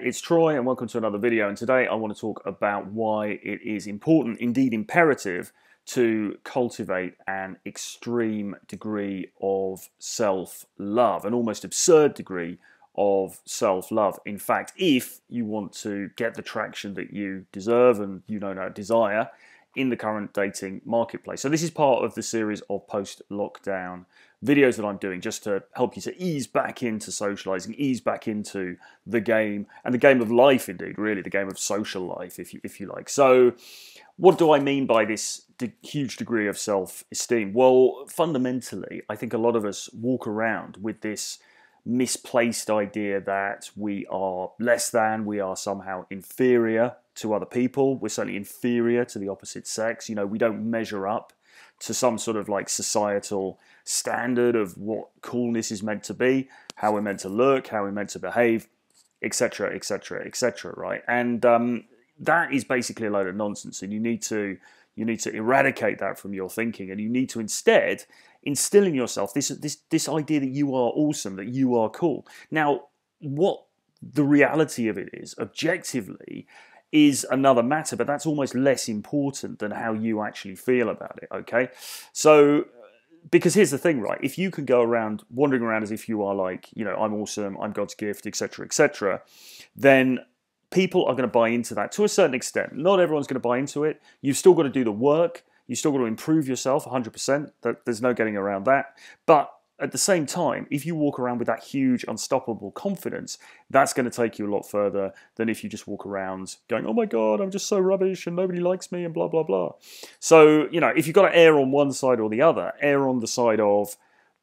It's Troy and welcome to another video and today I want to talk about why it is important, indeed imperative, to cultivate an extreme degree of self-love, an almost absurd degree of self-love. In fact, if you want to get the traction that you deserve and you know now desire in the current dating marketplace. So this is part of the series of post-lockdown videos that I'm doing just to help you to ease back into socializing, ease back into the game and the game of life, indeed, really the game of social life, if you if you like. So, what do I mean by this de- huge degree of self-esteem? Well, fundamentally, I think a lot of us walk around with this misplaced idea that we are less than, we are somehow inferior to other people. We're certainly inferior to the opposite sex. You know, we don't measure up to some sort of like societal standard of what coolness is meant to be, how we're meant to look, how we're meant to behave, etc., etc., etc. Right, and um, that is basically a load of nonsense, and you need to you need to eradicate that from your thinking, and you need to instead instill in yourself this this this idea that you are awesome, that you are cool. Now, what the reality of it is, objectively, is another matter, but that's almost less important than how you actually feel about it, okay? So, because here's the thing, right? If you can go around wandering around as if you are like, you know, I'm awesome, I'm God's gift, etc., etc., then people are going to buy into that to a certain extent. Not everyone's going to buy into it. You've still got to do the work. You've still got to improve yourself 100%. There's no getting around that. But at the same time, if you walk around with that huge, unstoppable confidence, that's going to take you a lot further than if you just walk around going, oh my God, I'm just so rubbish and nobody likes me and blah, blah, blah. So, you know, if you've got to err on one side or the other, err on the side of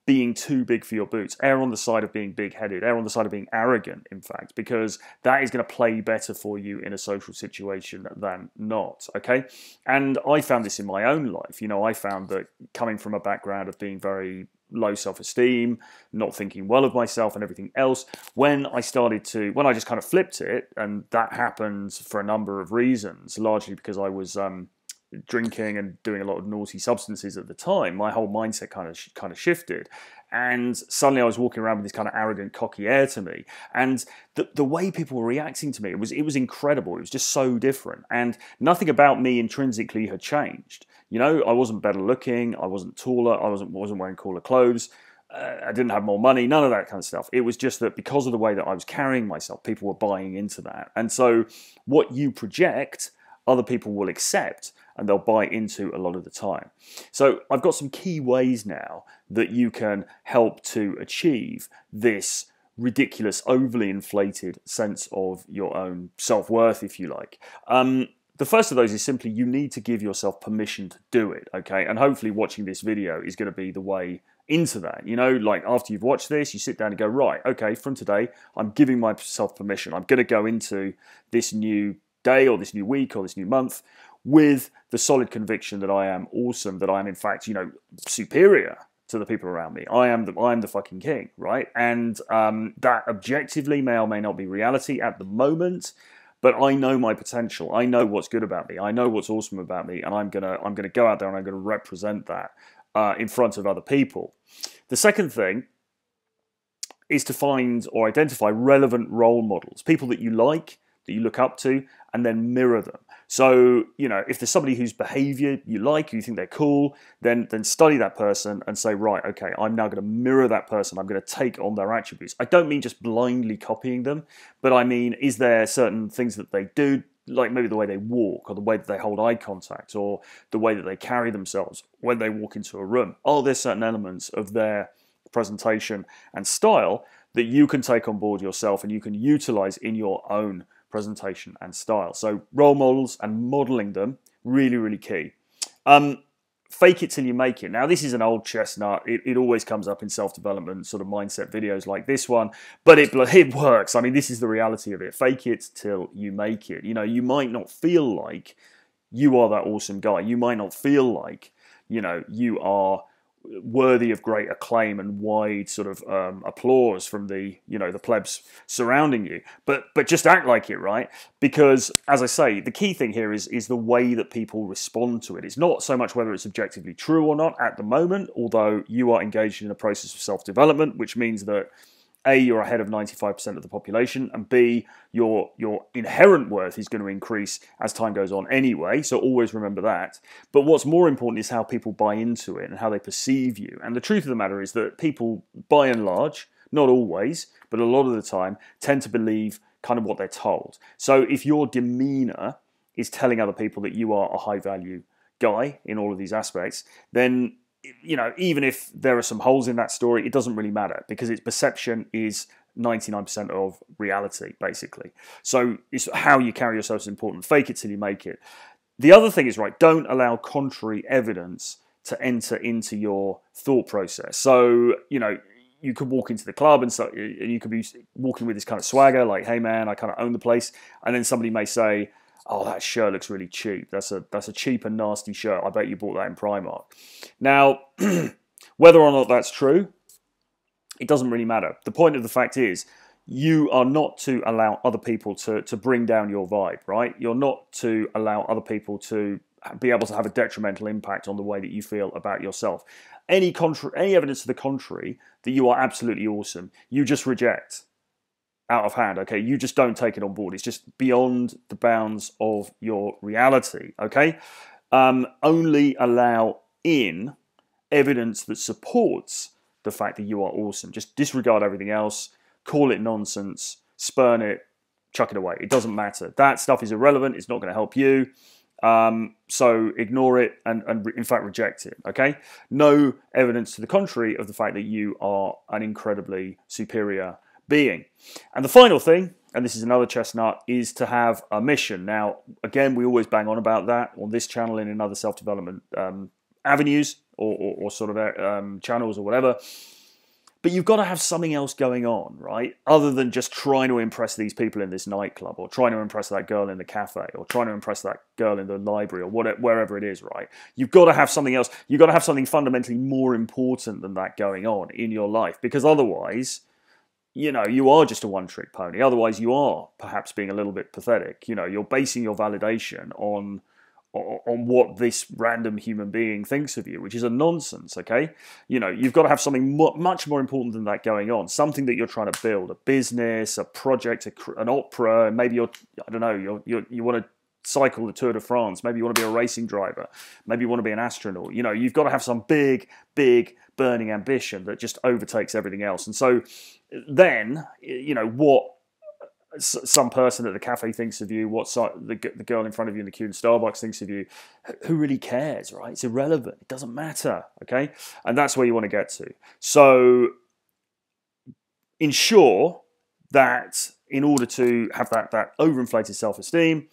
being too big for your boots, err on the side of being big headed, err on the side of being arrogant, in fact, because that is going to play better for you in a social situation than not. Okay. And I found this in my own life. You know, I found that coming from a background of being very low self esteem, not thinking well of myself, and everything else. When I started to, when I just kind of flipped it, and that happened for a number of reasons, largely because I was. Um, drinking and doing a lot of naughty substances at the time, my whole mindset kind of kind of shifted, and suddenly I was walking around with this kind of arrogant, cocky air to me, and the the way people were reacting to me it was it was incredible. It was just so different, and nothing about me intrinsically had changed. You know, I wasn't better looking, I wasn't taller, I wasn't wasn't wearing cooler clothes. Uh, I didn't have more money, none of that kind of stuff. It was just that because of the way that I was carrying myself, people were buying into that. And so, what you project, other people will accept and they'll buy into a lot of the time. So I've got some key ways now that you can help to achieve this ridiculous, overly inflated sense of your own self worth, if you like. Um, the first of those is simply you need to give yourself permission to do it, okay? And hopefully, watching this video is going to be the way into that. You know, like after you've watched this, you sit down and go, right, okay, from today, I'm giving myself permission. I'm going to go into this new day or this new week or this new month with the solid conviction that I am awesome, that I am in fact, you know, superior to the people around me. I am the I am the fucking king, right? And um, that objectively may or may not be reality at the moment, but I know my potential. I know what's good about me. I know what's awesome about me, and I'm gonna I'm gonna go out there and I'm gonna represent that uh, in front of other people. The second thing is to find or identify relevant role models, people that you like, that you look up to, and then mirror them. So, you know, if there's somebody whose behavior you like, you think they're cool, then then study that person and say, right, okay, I'm now going to mirror that person. I'm going to take on their attributes. I don't mean just blindly copying them, but I mean, is there certain things that they do, like maybe the way they walk or the way that they hold eye contact or the way that they carry themselves when they walk into a room? Are there certain elements of their presentation and style that you can take on board yourself and you can utilize in your own presentation and style. So role models and modeling them, really, really key. Um, fake it till you make it. Now, this is an old chestnut. It, it always comes up in self-development sort of mindset videos like this one, but it, it works. I mean, this is the reality of it. Fake it till you make it. You know, you might not feel like you are that awesome guy. You might not feel like, you know, you are worthy of great acclaim and wide sort of um, applause from the you know the plebs surrounding you. But but just act like it right? Because as i say the key thing here is is the way that people respond to it. It's not so much whether it's objectively true or not at the moment although you are engaged in a process of self-development which means that A, you're ahead of 95% of the population, and B, your your inherent worth is going to increase as time goes on anyway. So always remember that. But what's more important is how people buy into it and how they perceive you. And the truth of the matter is that people, by and large, not always, but a lot of the time, tend to believe kind of what they're told. So if your demeanor is telling other people that you are a high value guy in all of these aspects, then you know, even if there are some holes in that story, it doesn't really matter because its perception is 99% of reality, basically. So it's how you carry yourself is important. Fake it till you make it. The other thing is, right, don't allow contrary evidence to enter into your thought process. So, you know, you could walk into the club and so you could be walking with this kind of swagger, like, hey man, I kind of own the place. And then somebody may say, oh, that shirt looks really cheap. That's a that's a cheap and nasty shirt. I bet you bought that in Primark. Now, whether or not that's true, it doesn't really matter. The point of the fact is, you are not to allow other people to to bring down your vibe, right? You're not to allow other people to be able to have a detrimental impact on the way that you feel about yourself. Any contra- any evidence to the contrary that you are absolutely awesome, you just reject out of hand. Okay, you just don't take it on board. It's just beyond the bounds of your reality. Okay, um, only allow in evidence that supports the fact that you are awesome. Just disregard everything else, call it nonsense, spurn it, chuck it away. It doesn't matter. That stuff is irrelevant. It's not going to help you. Um, so ignore it and, and, in fact reject it. Okay, no evidence to the contrary of the fact that you are an incredibly superior being. And the final thing, and this is another chestnut, is to have a mission. Now, again, we always bang on about that on this channel and in other self development um, avenues or, or, or, sort of um, channels or whatever. But you've got to have something else going on, right? Other than just trying to impress these people in this nightclub or trying to impress that girl in the cafe or trying to impress that girl in the library or whatever, wherever it is, right? You've got to have something else. You've got to have something fundamentally more important than that going on in your life because otherwise – you know, you are just a one trick pony. Otherwise, you are perhaps being a little bit pathetic. You know, you're basing your validation on on what this random human being thinks of you, which is a nonsense, okay? You know, you've got to have something much more important than that going on, something that you're trying to build, a business, a project, an opera, maybe you're, I don't know, you're, you want to cycle the Tour de France, maybe you want to be a racing driver, maybe you want to be an astronaut. You know, you've got to have some big, big burning ambition that just overtakes everything else. And so then, you know, what some person at the cafe thinks of you, what the, girl in front of you in the queue in Starbucks thinks of you, who really cares, right? It's irrelevant. It doesn't matter, okay? And that's where you want to get to. So ensure that in order to have that, that overinflated self-esteem,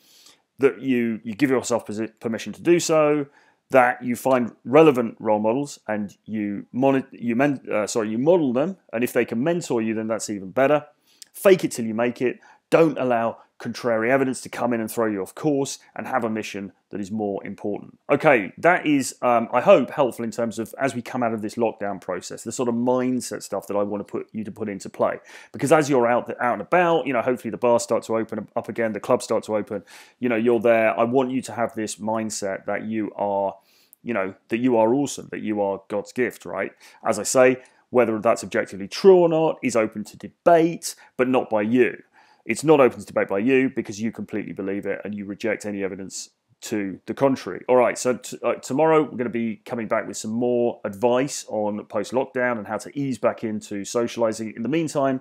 that you, you give yourself permission to do so, that you find relevant role models and you monitor, you men, uh, sorry, you model them, and if they can mentor you, then that's even better. Fake it till you make it. Don't allow contrary evidence to come in and throw you off course and have a mission that is more important. Okay, that is, um, I hope, helpful in terms of as we come out of this lockdown process, the sort of mindset stuff that I want to put you to put into play. Because as you're out out and about, you know, hopefully the bars start to open up again, the clubs start to open, you know, you're there. I want you to have this mindset that you are, you know, that you are awesome, that you are God's gift, right? As I say, whether that's objectively true or not is open to debate, but not by you. It's not open to debate by you because you completely believe it and you reject any evidence to the contrary. All right, so t- uh, tomorrow we're going to be coming back with some more advice on post lockdown and how to ease back into socializing. In the meantime,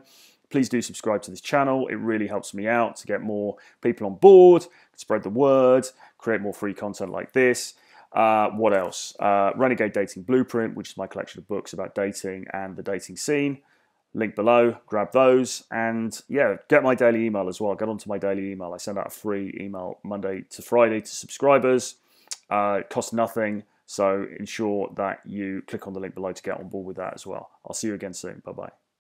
please do subscribe to this channel. It really helps me out to get more people on board, spread the word, create more free content like this. Uh, what else? Uh, Renegade Dating Blueprint, which is my collection of books about dating and the dating scene link below, grab those, and yeah, get my daily email as well. Get onto my daily email. I send out a free email Monday to Friday to subscribers. Uh, it costs nothing, so ensure that you click on the link below to get on board with that as well. I'll see you again soon. Bye bye.